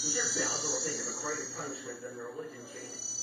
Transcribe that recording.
There's the outdoor thing of a greater punishment than the religion changing.